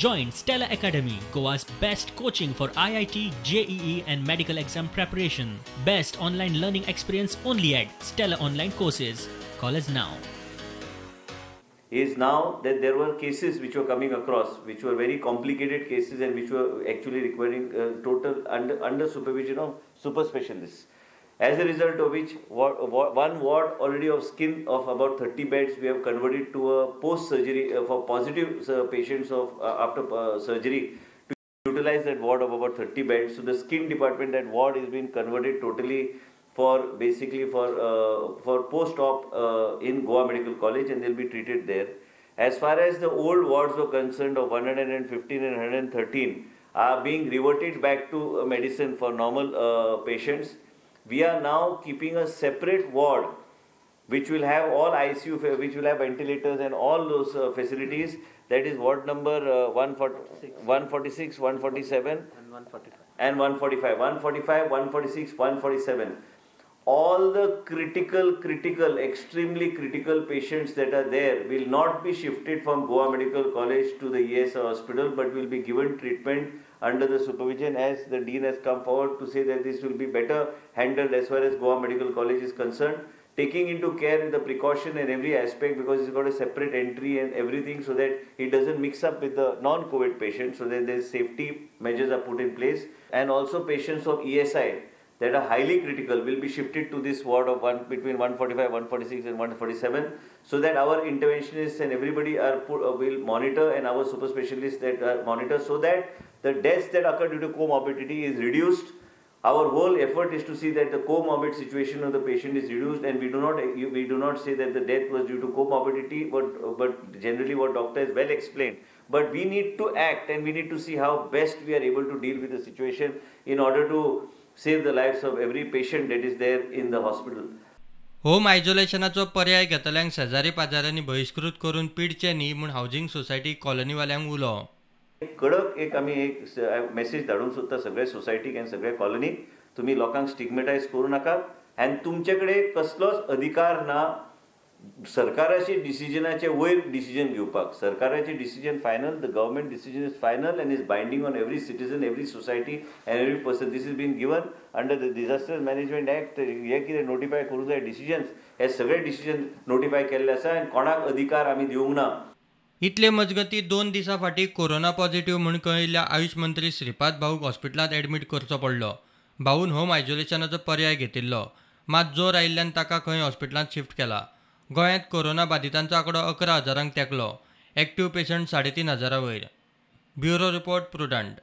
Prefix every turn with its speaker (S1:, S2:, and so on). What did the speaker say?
S1: Join Stella Academy, Goa's best coaching for IIT, JEE, and medical exam preparation. Best online learning experience only at Stella Online Courses. Call us now.
S2: is now that there were cases which were coming across, which were very complicated cases and which were actually requiring uh, total under, under supervision of super specialists. As a result of which, one ward already of skin of about 30 beds we have converted to a post-surgery uh, for positive uh, patients of uh, after surgery to utilize that ward of about 30 beds. So the skin department, that ward is being converted totally for basically for uh, for post-op uh, in Goa Medical College, and they'll be treated there. As far as the old wards were concerned of 115 and 113 are being reverted back to medicine for normal uh, patients. We are now keeping a separate ward which will have all ICU, which will have ventilators and all those uh, facilities. That is ward number uh, 140 146, 147,
S3: and 145.
S2: and 145. 145, 146, 147. All the critical, critical, extremely critical patients that are there will not be shifted from Goa Medical College to the ESI hospital, but will be given treatment under the supervision as the dean has come forward to say that this will be better handled as far as Goa Medical College is concerned. Taking into care the precaution in every aspect because he's got a separate entry and everything so that he doesn't mix up with the non-COVID patients so that there's safety measures are put in place. And also patients of ESI that are highly critical will be shifted to this ward of one between 145, 146 and 147 so that our interventionists and everybody are put, uh, will monitor and our super specialists that are monitor so that the deaths that occur due to comorbidity is reduced our whole effort is to see that the comorbid situation of the patient is reduced, and we do not we do not say that the death was due to comorbidity, but but generally what doctor has well explained. But we need to act, and we need to see how best we are able to deal with the situation in order to save the lives of every patient that is there in the hospital.
S4: Home आयसोलेशनाचो पर्याय घेतल्यांक शेजारी पाजाऱ्यांनी बहिष्कृत करून पिडचे न्ही म्हूण housing society कॉलनीवाल्यांक उलो
S2: एक कडक एक आमी एक मेसेज धाडूंक सोदता सगळे सोसायटीक आनी सगळे कॉलनीक तुमी लोकांक स्टिगमेटायज करूं नाकात आनी तुमचे कडेन कसलोच अधिकार ना सरकाराचे डिसिजनाचे वयर डिसिजन घेवपाक. सरकाराचे decision final the government decision is final and is binding on every citizen every society and every person this is been given under the disaster management act हे कितें नोटिफाय करूं जाय? डिसिजन्स हे सगळे डिसिजन नोटिफाय केल्ले आसा आनी कोणाक अधिकार आमी दिवंक ना.
S4: इतले मजगती दोन दिसां फाटीं कोरोना पॉझिटिव्ह म्हूण कळिल्ल्या आयुष मंत्री श्रीपाद भाऊक हॉस्पिटलांत एडमीट करचो पडलो. भाऊन होम आयसोलेशनाचो पर्याय घेतिल्लो. मात जोर आयिल्ल्यान ताका खंय हॉस्पिटलांत शिफ्ट केला. गोंयांत कोरोना बाधितांचो आंकडो अकरा हजारांक तेंकलो. एक्टीव पेशंट साडे तीन हजारा वयर ब्युरो रिपोर्ट प्रुडंट